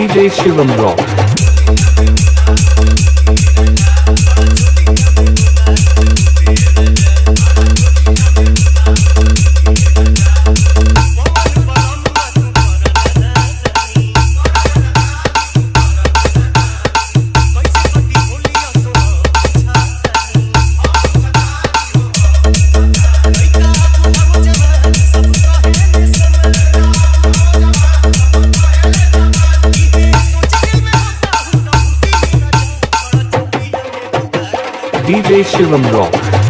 DJ Shivam Rock. DJ Shivam Rock.